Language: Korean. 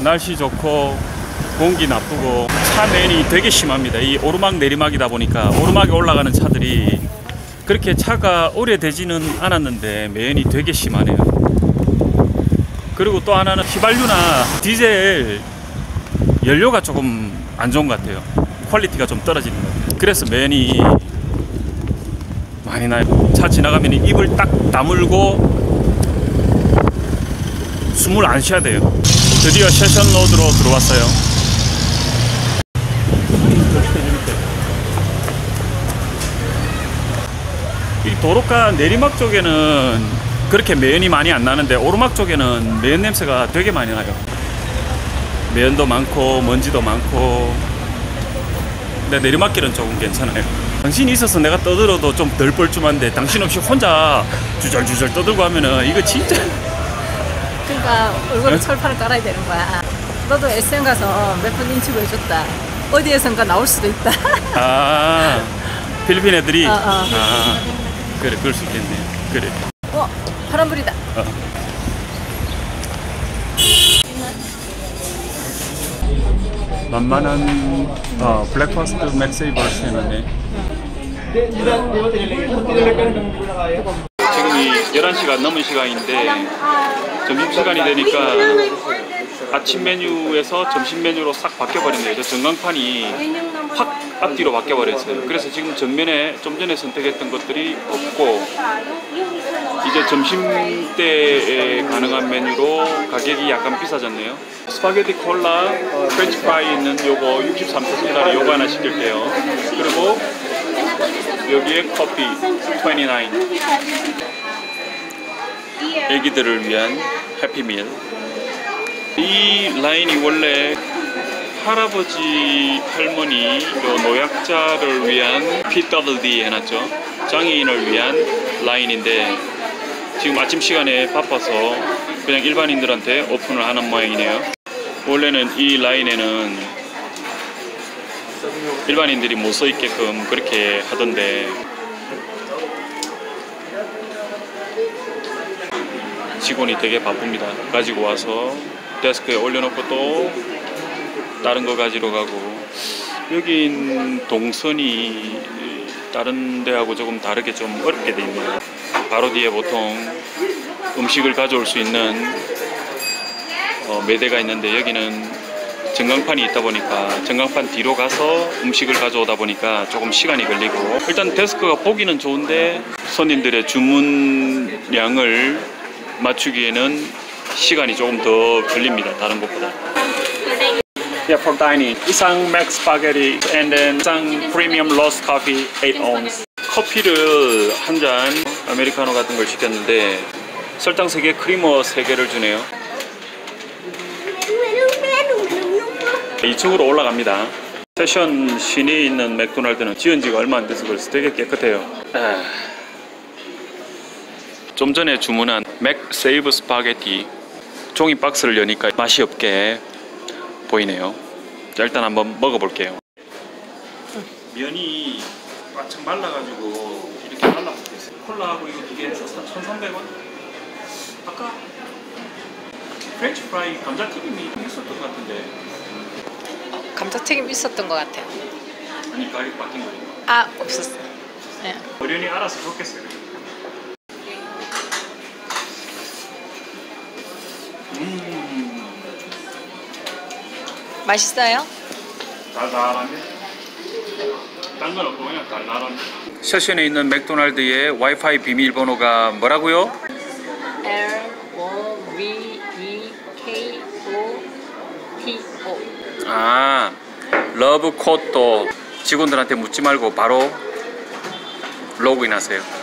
날씨 좋고 공기 나쁘고 차 매연이 되게 심합니다. 이 오르막 내리막이다 보니까 오르막에 올라가는 차들이 그렇게 차가 오래되지는 않았는데 매연이 되게 심하네요. 그리고 또 하나는 휘발유나 디젤 연료가 조금 안 좋은 것 같아요. quality가 좀 떨어지는 것 같아요. 그래서 매연이 많이 나요. 차 지나가면 입을 딱 다물고 숨을 안 쉬어야 돼요. 드디어 세션 로드로 들어왔어요. 이 도로가 내리막 쪽에는 그렇게 매연이 많이 안 나는데 오르막 쪽에는 매연 냄새가 되게 많이 나요. 매연도 많고 먼지도 많고. 근데 내리막길은 조금 괜찮아요. 당신이 있어서 내가 떠들어도 좀 덜 뻘쭘한데 당신 없이 혼자 주절주절 떠들고 하면은 이거 진짜 그러니까 얼굴에 네? 철판을 깔아야 되는 거야. 너도 SM 가서 몇 번 인터뷰 해줬다. 어디에선가 나올 수도 있다. 아 필리핀 애들이 어, 어. 아 그래 그럴 수 있겠네 그래 어, 파란불이다. 어. 만만한 어, breakfast McSavers 해놨네 지금이 11시가 넘은 시간인데 점심시간이 되니까 아침 메뉴에서 점심 메뉴로 싹 바뀌어버렸네요 저 전광판이 확 앞뒤로 바뀌어버렸어요 그래서 지금 정면에 좀 전에 선택했던 것들이 없고 이제 점심때에 가능한 메뉴로 가격이 약간 비싸졌네요. 스파게티 콜라, 프렌치 프라이 있는 요거 63페소짜리 요거 하나 시킬게요. 그리고 여기에 커피 29. 애기들을 위한 해피밀. 이 라인이 원래 할아버지, 할머니, 요 노약자를 위한 PWD 해놨죠. 장애인을 위한 라인인데 지금 아침 시간에 바빠서 그냥 일반인들한테 오픈을 하는 모양이네요. 원래는 이 라인에는 일반인들이 못 서 있게끔 그렇게 하던데 직원이 되게 바쁩니다. 가지고 와서 데스크에 올려놓고 또 다른 거 가지러 가고 여긴 동선이 다른 데하고 조금 다르게 좀 어렵게 돼 있네요. 바로 뒤에 보통 음식을 가져올 수 있는 어, 매대가 있는데 여기는 전광판이 있다 보니까 전광판 뒤로 가서 음식을 가져오다 보니까 조금 시간이 걸리고 일단 데스크가 보기는 좋은데 손님들의 주문량을 맞추기에는 시간이 조금 더 걸립니다. 다른 곳보다. Yeah, for dine in. isang McSpaghetti and then isang premium roast coffee 8 ounce. 커피를 한 잔 아메리카노 같은 걸 시켰는데 설탕 3개, creamer 3개를 주네요. 2층으로 올라갑니다. 세션 시내에 있는 맥도날드는 지은 지가 얼마 안 돼서 그래서 되게 깨끗해요. 아, 좀 전에 주문한 맥 세이브 스파게티 종이 박스를 여니까 맛이 없게 보이네요. 자, 일단 한번 먹어볼게요. 면이 바짝 말라가지고 이렇게 말라붙어있어요. 콜라하고 이거 두 개에서 1,300원? 아까 프렌치 프라이 감자튀김이 있었던 것 같은데 감자튀김 있었던 것 같아요. 아니 가격 바뀐 거예요. 아, 없었어요. 네. 어련히 알아서 줬겠어요. 음, 맛있어요? 달달한데? 딴건 없고 그냥 달달한데? 세션에 있는 맥도날드의 와이파이 비밀번호가 뭐라고요? L O V E K O T O. 아, love ko to 직원들한테 묻지 말고 바로 로그인하세요.